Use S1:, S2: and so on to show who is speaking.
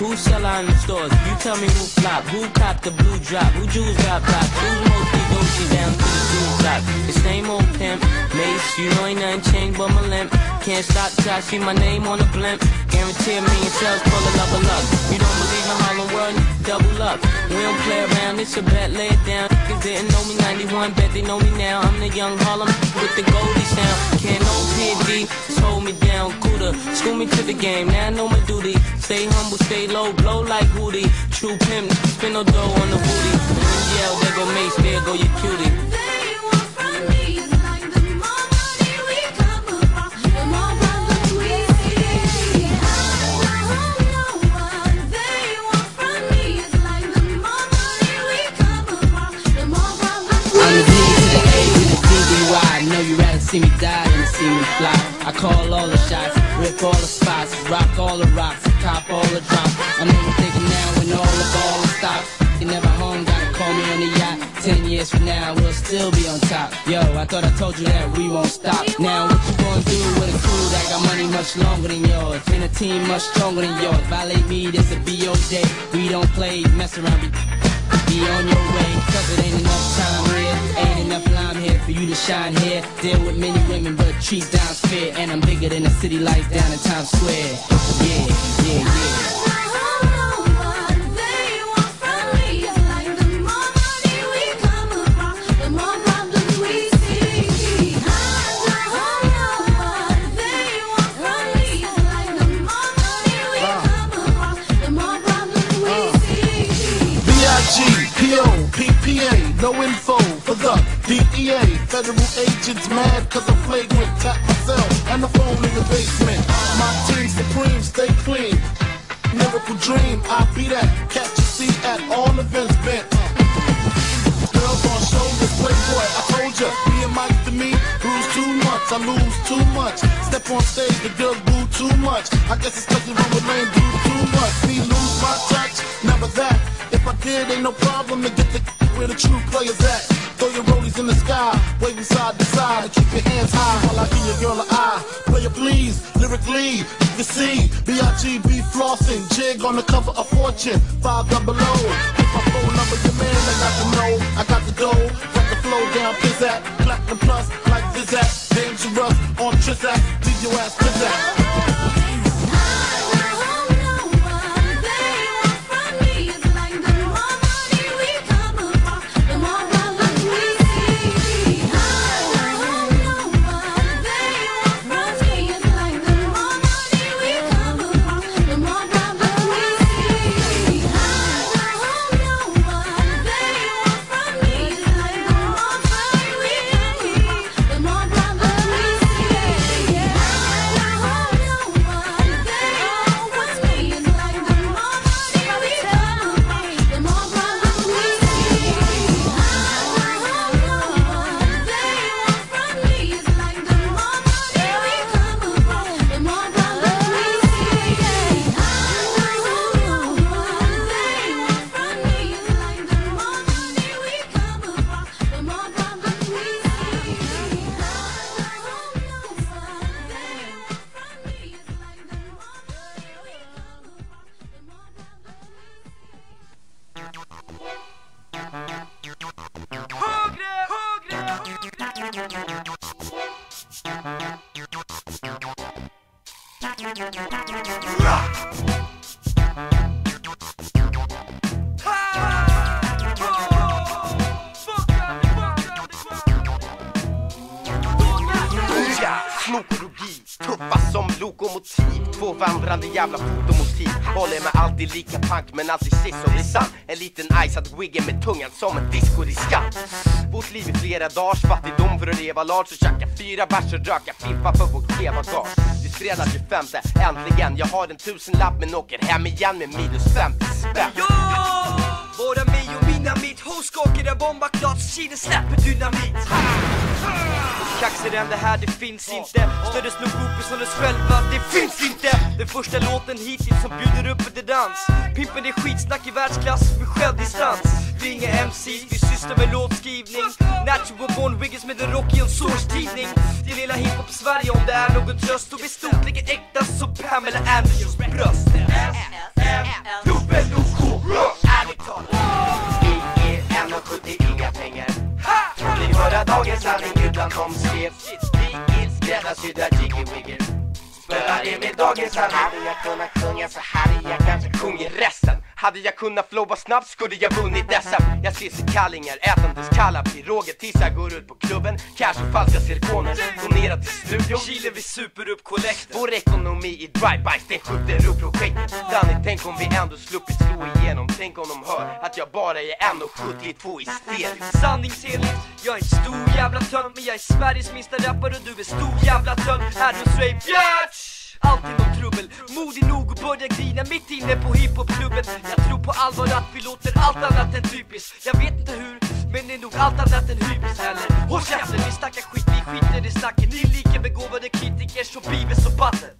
S1: Who sell out in the stores? You tell me who flop. Who cop the blue drop? Who jewels got pop? Who mostly Gucci down to the jewel top? The same old pimp. Mase, you know ain't nothing changed but my limp. Can't stop till I see my name on the blimp. Guarantee a million sales full of level up. You don't Double up. We don't play around, it's a bet, lay it down. Cause didn't know me 91, bet they know me now. I'm the young Harlem with the Goldie sound. Can't no PD, hold me down. Cooler, school me to the game, now I know my duty. Stay humble, stay low, blow like Hootie. True pimp, spin no dough on the booty. Yell, there go Mase, there go your cutie.
S2: See me die than see me fly. I call all the shots, rip all the spots, rock all the rocks, cop all the drops. I know you're thinking now when all the ball stops. You never home, gotta call me on the yacht. Ten years from now, we'll still be on top. Yo, I thought I told you that we won't stop. Now, what you gonna do with a crew that got money much longer than yours? And a team much stronger than yours. Violate me, this a BO day. We don't play, mess around, be on your way, cause it ain't enough time here. Ain't enough lime here for you to shine here. Deal with many women, but treat down's fair. And I'm bigger than the city lights down in Times Square.
S3: No info for the DEA. Federal agents mad cause I'm flagrant. Tap myself and the phone in the basement. My team supreme, stay clean. Miracle dream, I be that. Catch a seat at all events bent. Girls on shoulders, playboy, I told ya. Being Mike to me, lose too much, I lose too much. Step on stage, the girls boo too much. I guess it's you run with lame do too much. Me lose my touch, never that. If I did, ain't no problem to get the where the true players at. Throw your rollies in the sky, waving side to side, and keep your hands high while I give your girl an eye. Player please, lyrically, you see, B-I-G-B flossing, jig on the cover of Fortune, five double O. Get my phone number, your man, I got the know, I got the dough, got the flow down, pizzat, platinum plus, like Zizat, dangerous, on Trizat, leave your ass pizzat.
S4: Som lokomotiv. Två vandrande jävla fotomotiv Håller mig alltid lika pank men alltid sist som det är sant En liten icead wigger med tungan som en diskodiskant Vårt liv i flera dagars fattigdom för att leva large och tjacka fyra bärs och röka fimpa för vårt TV-gage Det är fredag 25, äntligen. Jag har en tusenlapp men åker hem igen med minus 50 spänn.
S5: Ja! Våra mig och mina mitt Hoskåker skakar bombar klart Kina släpper dynamit. Kaxigare än det här det finns inte. Större snowboopers än oss själva, det finns inte. Den första låten hittills som bjuder upp till dans Pimpen är skitsnack i världsklass med självdistans. Vi är inga MCs, vi sysslar med låtskrivning. Natural born wiggers med en i en source-tidning Det lilla hiphop Sverige om det är någon tröst Och vi stort lika äkta som Pamela Andersons bröst.
S4: Dagens herregudar de svep sitt kids Deras sydda jiggy-wiggy Spöade med dagens herre Hade jag kunnat sjunga så hade jag kanske sjungit resten. Hade jag kunnat flowa snabbt skulle jag vunnit dessa. Jag ser sig kallingar ätandes kalla piroger tills jag går ut på klubben. Cash och falska silikoner, Donerar till studion.
S5: Chile vi super upp kollekten.
S4: Vår ekonomi i drive-bys, det skjuter upp projektet. Danny, tänk om vi ändå sluppit slå igenom. Tänk om de hör att jag bara är 1,72 i stereo
S5: Sanningsenligt, jag är en stor jävla tönt. Men jag är Sveriges minsta rappare och du är stor jävla tönt. Här hos Ray Björts Alltid nåt trubbel, modig nog att börja grina mitt inne på hiphopklubben. Jag tror på allvar att vi låter allt annat än typiskt. Jag vet inte hur, men det är nog allt annat än hybris. Heller håll käften, vi snackar skit, vi skiter i snacket. Ni är lika begåvade kritiker som Beavis och Button